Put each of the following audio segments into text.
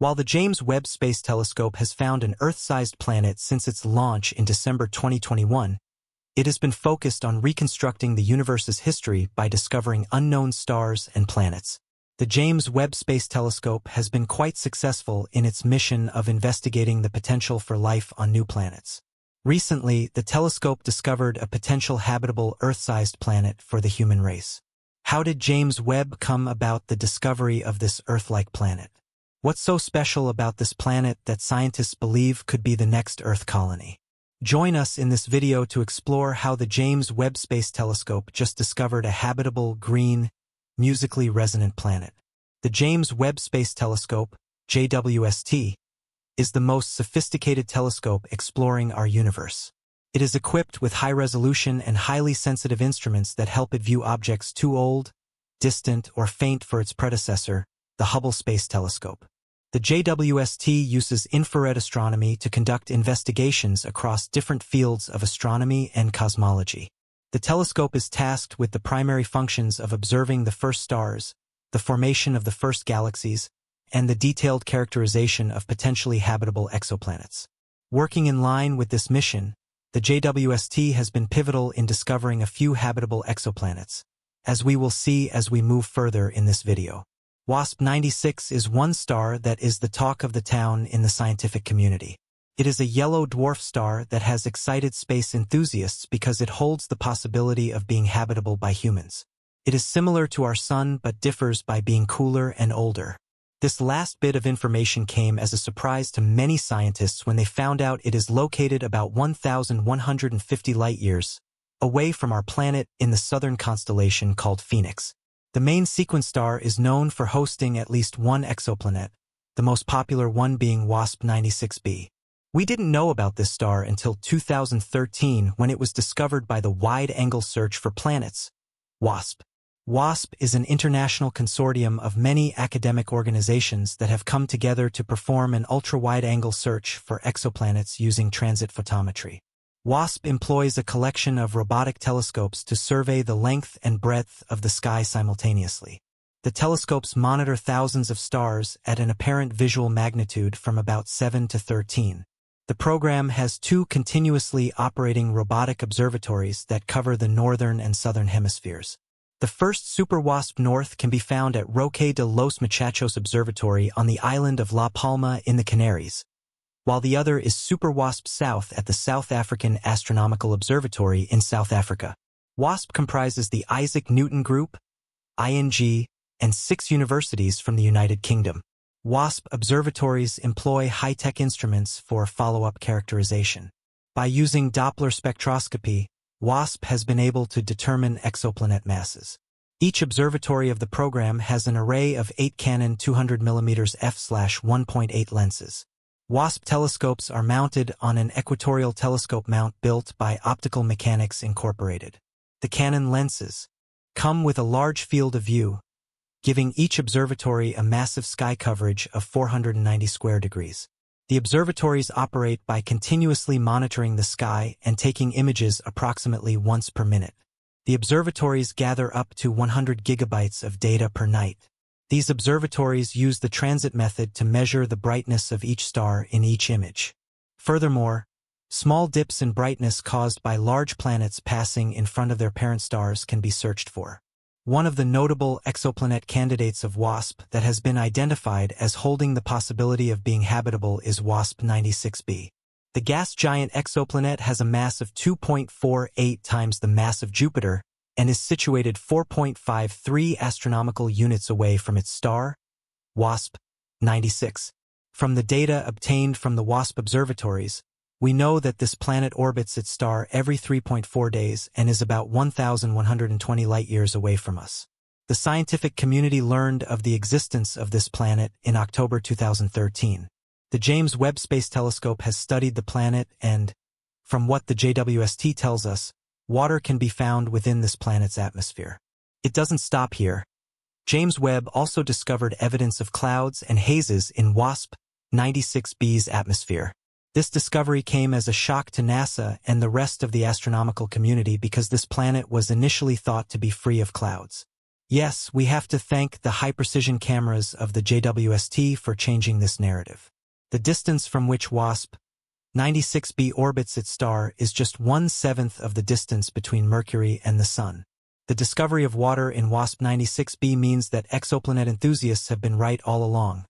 While the James Webb Space Telescope has found an Earth-sized planet since its launch in December 2021, it has been focused on reconstructing the universe's history by discovering unknown stars and planets. The James Webb Space Telescope has been quite successful in its mission of investigating the potential for life on new planets. Recently, the telescope discovered a potential habitable Earth-sized planet for the human race. How did James Webb come about the discovery of this Earth-like planet? What's so special about this planet that scientists believe could be the next Earth colony? Join us in this video to explore how the James Webb Space Telescope just discovered a habitable, green, musically resonant planet. The James Webb Space Telescope, JWST, is the most sophisticated telescope exploring our universe. It is equipped with high-resolution and highly sensitive instruments that help it view objects too old, distant, or faint for its predecessor, the Hubble Space Telescope. The JWST uses infrared astronomy to conduct investigations across different fields of astronomy and cosmology. The telescope is tasked with the primary functions of observing the first stars, the formation of the first galaxies, and the detailed characterization of potentially habitable exoplanets. Working in line with this mission, the JWST has been pivotal in discovering a few habitable exoplanets, as we will see as we move further in this video. WASP-96 is one star that is the talk of the town in the scientific community. It is a yellow dwarf star that has excited space enthusiasts because it holds the possibility of being habitable by humans. It is similar to our sun but differs by being cooler and older. This last bit of information came as a surprise to many scientists when they found out it is located about 1,150 light-years away from our planet in the southern constellation called Phoenix. The main sequence star is known for hosting at least one exoplanet, the most popular one being WASP-96b. We didn't know about this star until 2013 when it was discovered by the Wide-Angle Search for Planets, WASP. WASP is an international consortium of many academic organizations that have come together to perform an ultra-wide-angle search for exoplanets using transit photometry. WASP employs a collection of robotic telescopes to survey the length and breadth of the sky simultaneously. The telescopes monitor thousands of stars at an apparent visual magnitude from about 7 to 13. The program has two continuously operating robotic observatories that cover the northern and southern hemispheres. The first Super WASP North can be found at Roque de los Muchachos Observatory on the island of La Palma in the Canaries, while the other is Super WASP South at the South African Astronomical Observatory in South Africa. WASP comprises the Isaac Newton Group, ING, and six universities from the United Kingdom. WASP observatories employ high-tech instruments for follow-up characterization. By using Doppler spectroscopy, WASP has been able to determine exoplanet masses. Each observatory of the program has an array of 8 Canon 200mm f/1.8 lenses. WASP telescopes are mounted on an equatorial telescope mount built by Optical Mechanics Incorporated. The Canon lenses come with a large field of view, giving each observatory a massive sky coverage of 490 square degrees. The observatories operate by continuously monitoring the sky and taking images approximately once per minute. The observatories gather up to 100 gigabytes of data per night. These observatories use the transit method to measure the brightness of each star in each image. Furthermore, small dips in brightness caused by large planets passing in front of their parent stars can be searched for. One of the notable exoplanet candidates of WASP that has been identified as holding the possibility of being habitable is WASP-96b. The gas giant exoplanet has a mass of 2.48 times the mass of Jupiter and is situated 4.53 astronomical units away from its star, WASP 96. From the data obtained from the WASP observatories, we know that this planet orbits its star every 3.4 days and is about 1,120 light-years away from us. The scientific community learned of the existence of this planet in October 2013. The James Webb Space Telescope has studied the planet and, from what the JWST tells us, water can be found within this planet's atmosphere. It doesn't stop here. James Webb also discovered evidence of clouds and hazes in WASP-96b's atmosphere. This discovery came as a shock to NASA and the rest of the astronomical community because this planet was initially thought to be free of clouds. Yes, we have to thank the high-precision cameras of the JWST for changing this narrative. The distance from which WASP 96b orbits its star is just one-seventh of the distance between Mercury and the Sun. The discovery of water in WASP 96b means that exoplanet enthusiasts have been right all along.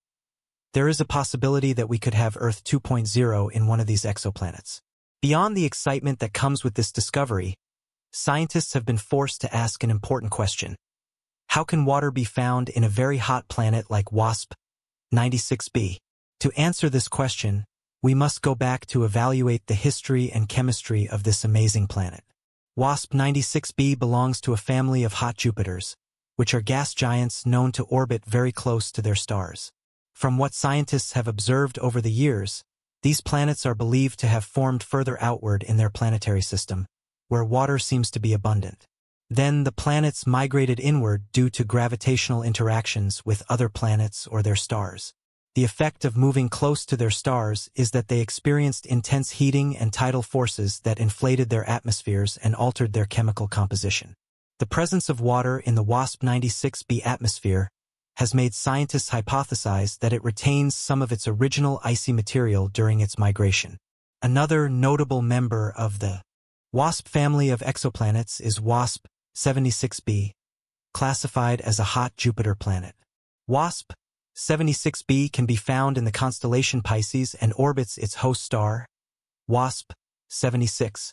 There is a possibility that we could have Earth 2.0 in one of these exoplanets. Beyond the excitement that comes with this discovery, scientists have been forced to ask an important question. How can water be found in a very hot planet like WASP 96b? To answer this question, we must go back to evaluate the history and chemistry of this amazing planet. WASP 96b belongs to a family of hot Jupiters, which are gas giants known to orbit very close to their stars. From what scientists have observed over the years, these planets are believed to have formed further outward in their planetary system, where water seems to be abundant. Then the planets migrated inward due to gravitational interactions with other planets or their stars. The effect of moving close to their stars is that they experienced intense heating and tidal forces that inflated their atmospheres and altered their chemical composition. The presence of water in the WASP-96b atmosphere has made scientists hypothesize that it retains some of its original icy material during its migration. Another notable member of the WASP family of exoplanets is WASP 76b, classified as a hot Jupiter planet. WASP 76b can be found in the constellation Pisces and orbits its host star, WASP 76,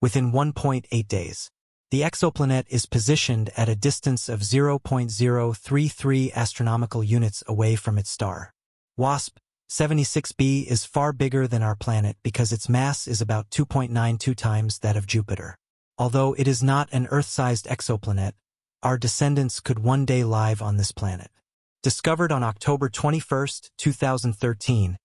within 1.8 days. The exoplanet is positioned at a distance of 0.033 astronomical units away from its star. WASP 76b is far bigger than our planet because its mass is about 2.92 times that of Jupiter. Although it is not an Earth-sized exoplanet, our descendants could one day live on this planet. Discovered on October 21, 2013,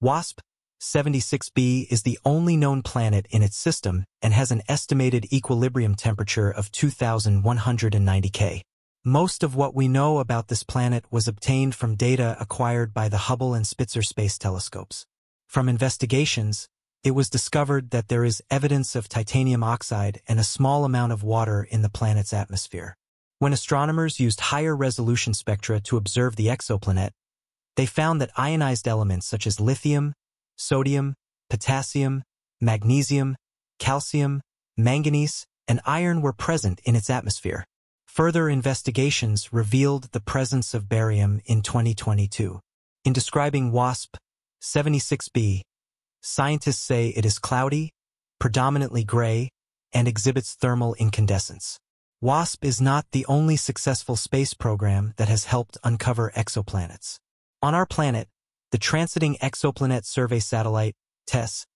WASP 76b is the only known planet in its system and has an estimated equilibrium temperature of 2190 K. Most of what we know about this planet was obtained from data acquired by the Hubble and Spitzer space telescopes. From investigations, it was discovered that there is evidence of titanium oxide and a small amount of water in the planet's atmosphere. When astronomers used higher resolution spectra to observe the exoplanet, they found that ionized elements such as lithium, sodium, potassium, magnesium, calcium, manganese, and iron were present in its atmosphere. Further investigations revealed the presence of barium in 2022. In describing WASP 76b, Scientists say it is cloudy, predominantly gray, and exhibits thermal incandescence. WASP is not the only successful space program that has helped uncover exoplanets. On our planet, the Transiting Exoplanet Survey Satellite, TESS,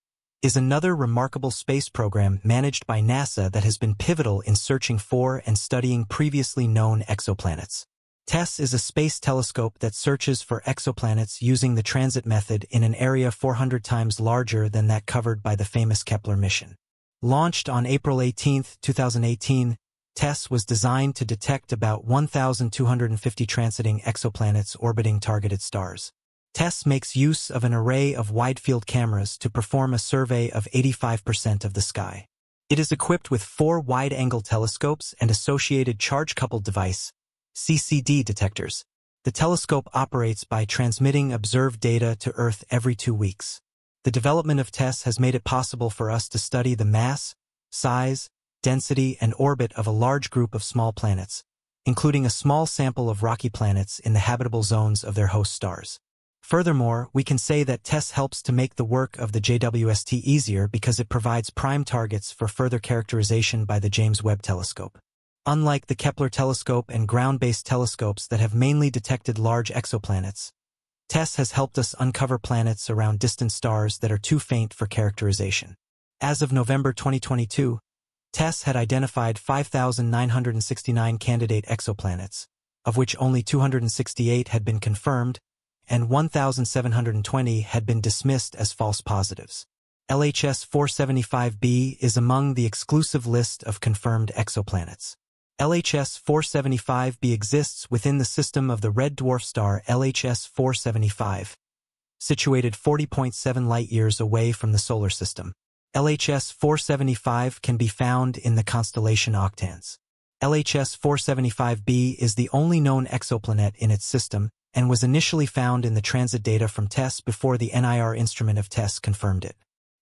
is another remarkable space program managed by NASA that has been pivotal in searching for and studying previously known exoplanets. TESS is a space telescope that searches for exoplanets using the transit method in an area 400 times larger than that covered by the famous Kepler mission. Launched on April 18, 2018, TESS was designed to detect about 1,250 transiting exoplanets orbiting targeted stars. TESS makes use of an array of wide-field cameras to perform a survey of 85% of the sky. It is equipped with four wide-angle telescopes and associated charge-coupled device, CCD detectors. The telescope operates by transmitting observed data to Earth every two weeks. The development of TESS has made it possible for us to study the mass, size, density, and orbit of a large group of small planets, including a small sample of rocky planets in the habitable zones of their host stars. Furthermore, we can say that TESS helps to make the work of the JWST easier because it provides prime targets for further characterization by the James Webb Telescope. Unlike the Kepler telescope and ground-based telescopes that have mainly detected large exoplanets, TESS has helped us uncover planets around distant stars that are too faint for characterization. As of November 2022, TESS had identified 5,969 candidate exoplanets, of which only 268 had been confirmed and 1,720 had been dismissed as false positives. LHS 475b is among the exclusive list of confirmed exoplanets. LHS 475b exists within the system of the red dwarf star LHS 475, situated 40.7 light-years away from the solar system. LHS 475 can be found in the constellation Octans. LHS 475b is the only known exoplanet in its system and was initially found in the transit data from TESS before the NIR instrument of TESS confirmed it.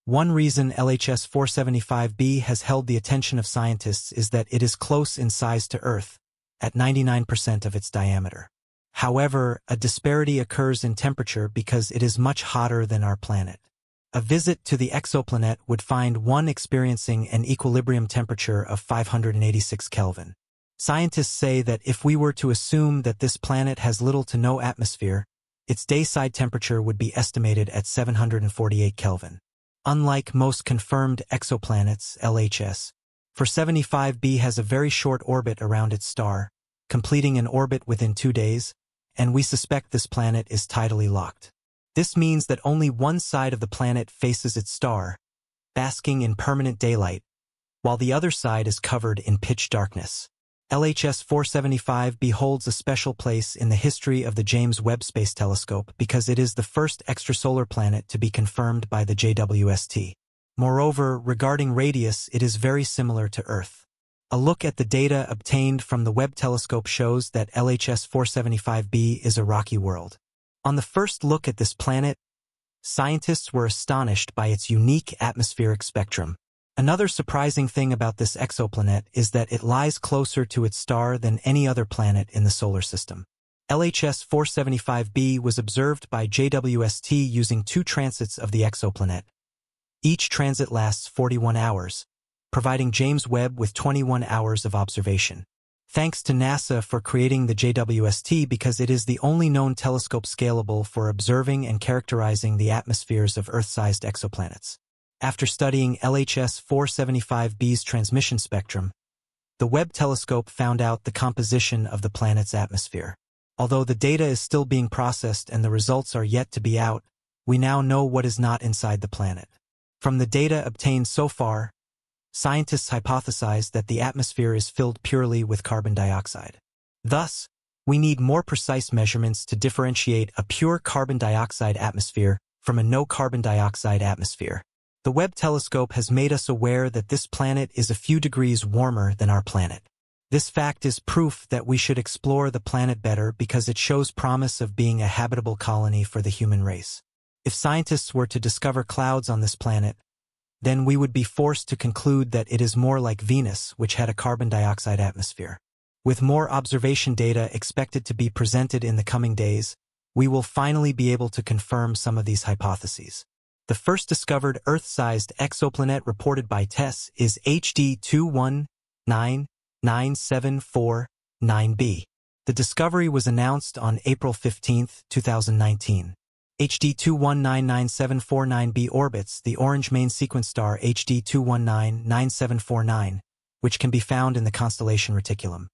One reason LHS 475b has held the attention of scientists is that it is close in size to Earth, at 99% of its diameter. However, a disparity occurs in temperature because it is much hotter than our planet. A visit to the exoplanet would find one experiencing an equilibrium temperature of 586 Kelvin. Scientists say that if we were to assume that this planet has little to no atmosphere, its dayside temperature would be estimated at 748 Kelvin. Unlike most confirmed exoplanets, LHS, 475b has a very short orbit around its star, completing an orbit within two days, and we suspect this planet is tidally locked. This means that only one side of the planet faces its star, basking in permanent daylight, while the other side is covered in pitch darkness. LHS 475 beholds a special place in the history of the James Webb Space Telescope because it is the first extrasolar planet to be confirmed by the JWST. Moreover, regarding radius, it is very similar to Earth. A look at the data obtained from the Webb telescope shows that LHS 475b is a rocky world. On the first look at this planet, scientists were astonished by its unique atmospheric spectrum. Another surprising thing about this exoplanet is that it lies closer to its star than any other planet in the solar system. LHS 475b was observed by JWST using two transits of the exoplanet. Each transit lasts 41 hours, providing James Webb with 21 hours of observation. Thanks to NASA for creating the JWST because it is the only known telescope scalable for observing and characterizing the atmospheres of Earth-sized exoplanets. After studying LHS 475b's transmission spectrum, the Webb telescope found out the composition of the planet's atmosphere. Although the data is still being processed and the results are yet to be out, we now know what is not inside the planet. From the data obtained so far, scientists hypothesize that the atmosphere is filled purely with carbon dioxide. Thus, we need more precise measurements to differentiate a pure carbon dioxide atmosphere from a no carbon dioxide atmosphere. The Webb telescope has made us aware that this planet is a few degrees warmer than our planet. This fact is proof that we should explore the planet better because it shows promise of being a habitable colony for the human race. If scientists were to discover clouds on this planet, then we would be forced to conclude that it is more like Venus, which had a carbon dioxide atmosphere. With more observation data expected to be presented in the coming days, we will finally be able to confirm some of these hypotheses. The first discovered Earth-sized exoplanet reported by TESS is HD 219974-9b. The discovery was announced on April 15, 2019. HD 219974-9b orbits the orange main sequence star HD2199749, which can be found in the constellation Reticulum.